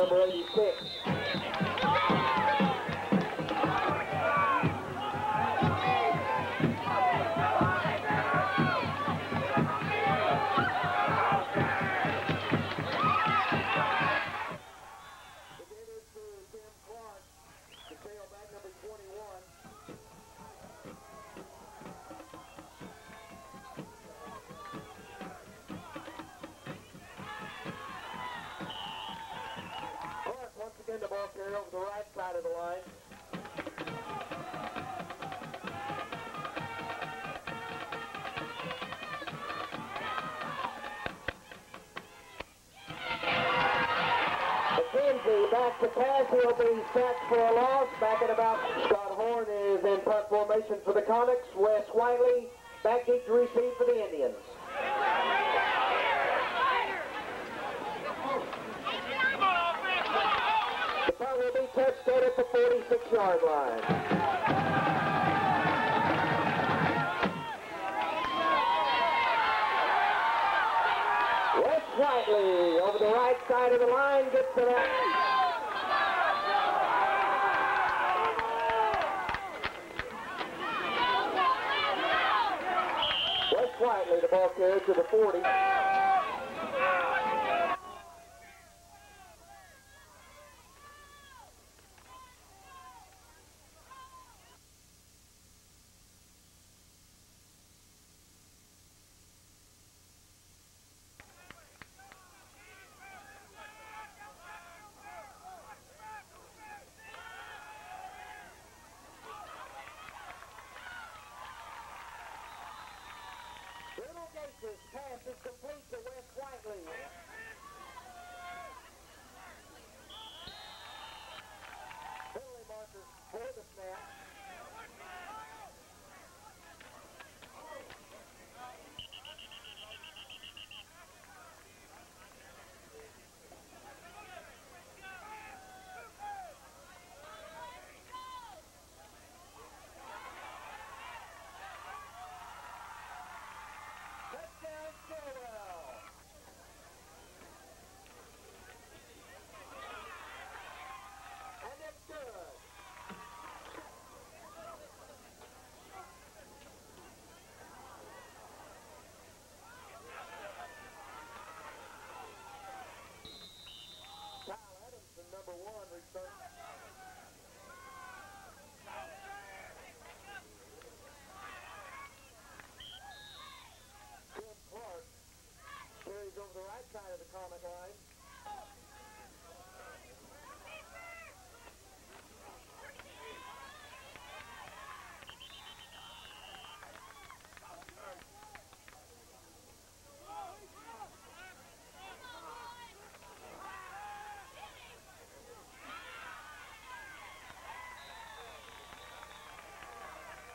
number 86. McKenzie back to pass. He'll be sacked for a loss. Back at about. Scott Horn is in punt formation for the Comets. Wes Whiteley back deep to receive for the Indians. The punt will be touched out at the 46-yard line. Whiteley over the right side of the line gets to that. Wes Whiteley, the ball carrier to the 40. Gates' pass is complete to Wes Whiteley. Penalty marker for the snap. Touchdown, Stilwell. And it's good. Kyle Adamson, number one, returns. Tim Clark carries over the right side of the comic line.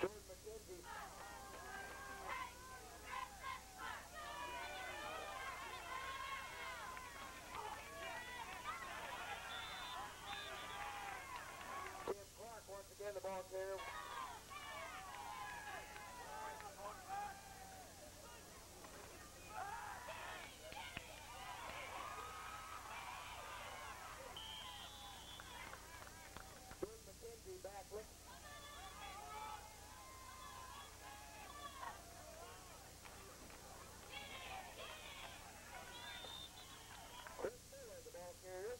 Jordan McKenzie Tim Clark once again the ball carrier. Jordan McKenzie back with Chris Miller, the ball carrier.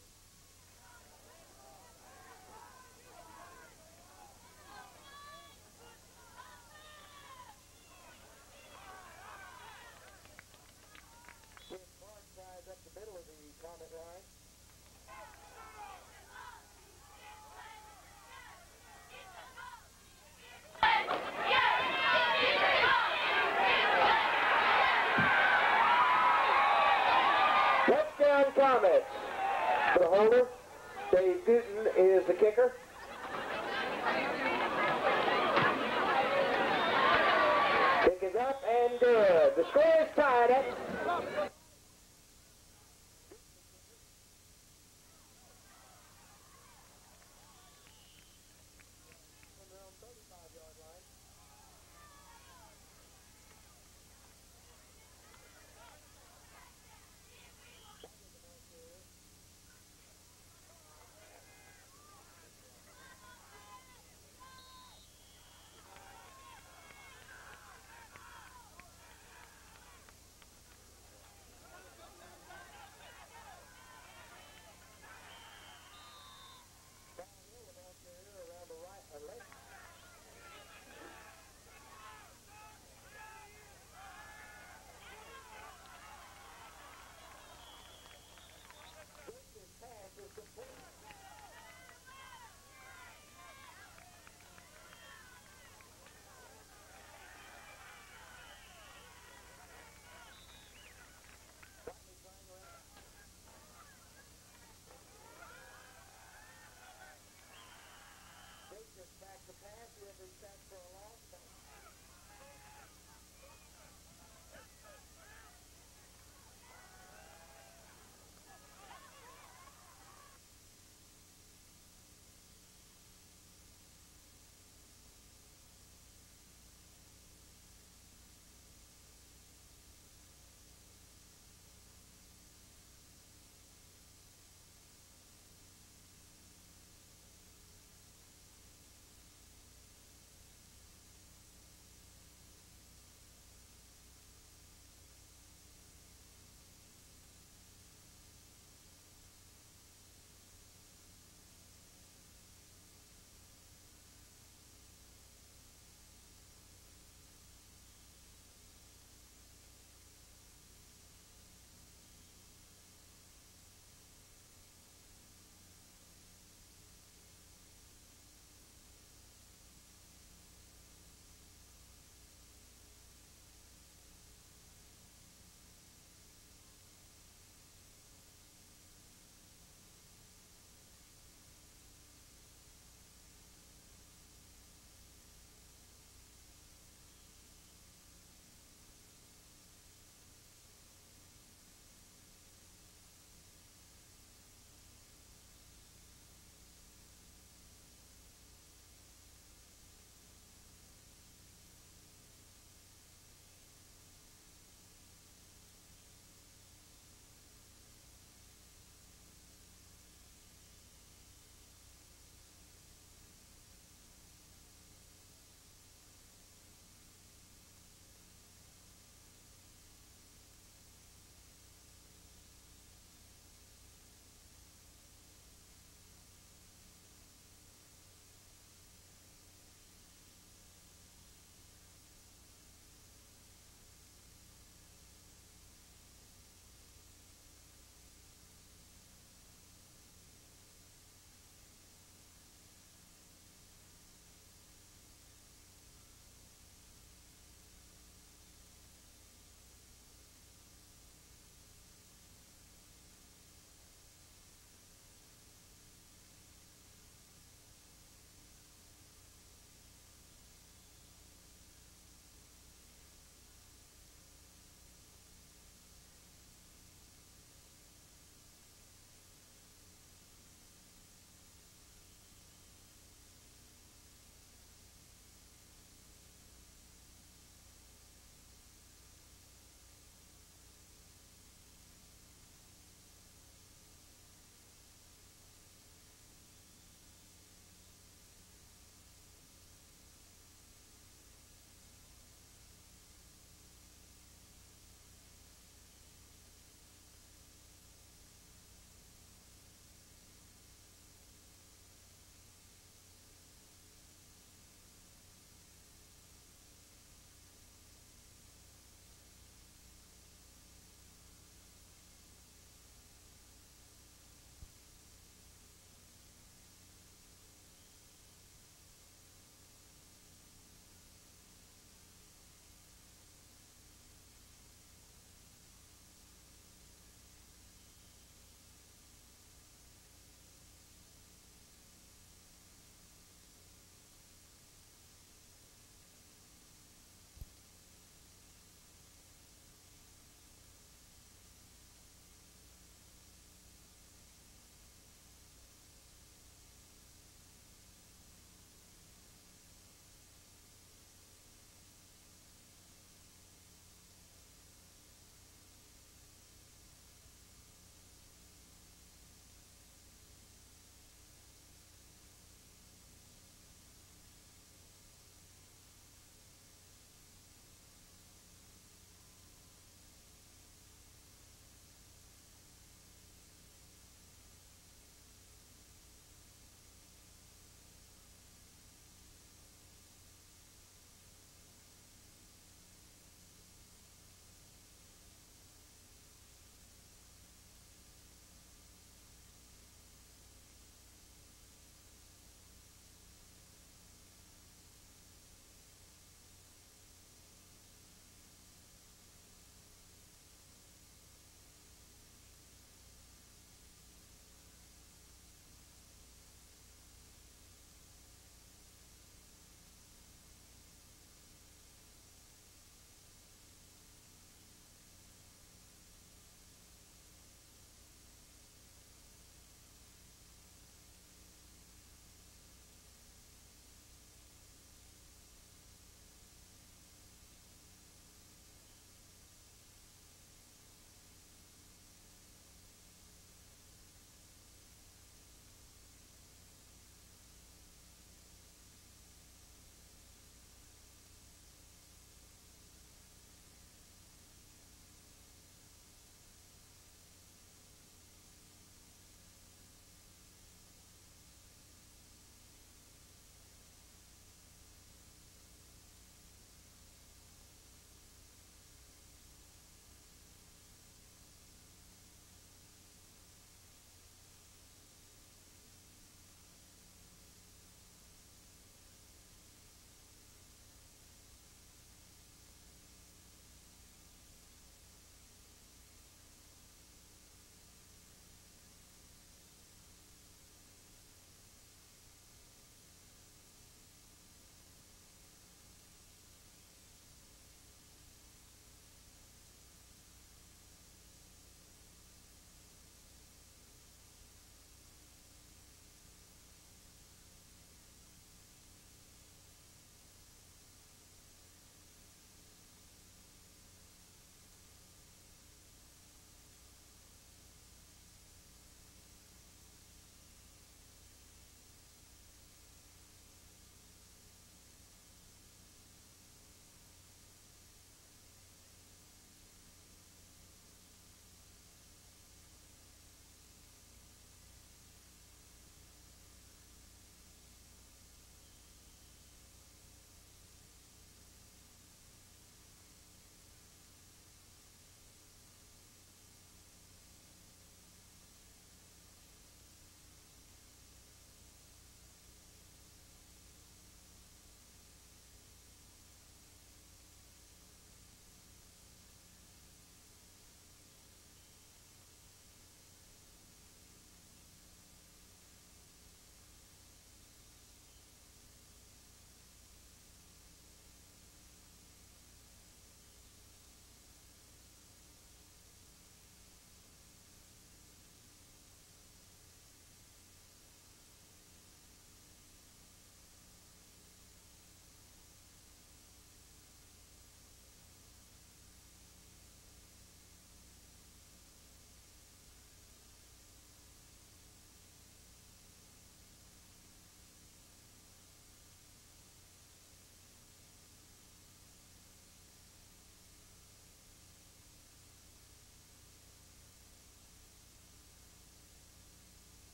Tim Clark ties up the middle of the comet line. Touchdown Comets. The holder, Dave Gooten is the kicker. Kick is up and good. The score is tied at